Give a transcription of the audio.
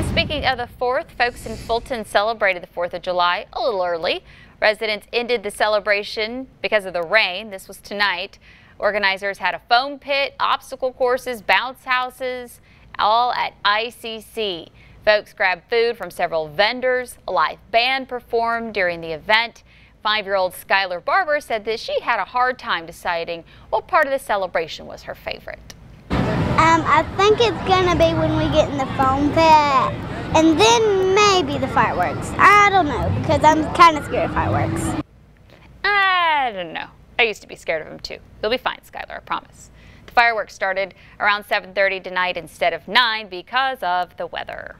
And speaking of the 4th, folks in Fulton celebrated the 4th of July a little early. Residents ended the celebration because of the rain. This was tonight. Organizers had a foam pit, obstacle courses, bounce houses, all at ICC. Folks grabbed food from several vendors. A live band performed during the event. Five-year-old Skylar Barber said that she had a hard time deciding what part of the celebration was her favorite. Um, I think it's gonna be when we get in the foam pit, and then maybe the fireworks. I don't know because I'm kind of scared of fireworks. I don't know. I used to be scared of them too. You'll be fine, Skylar, I promise. The fireworks started around 7.30 tonight instead of 9 because of the weather.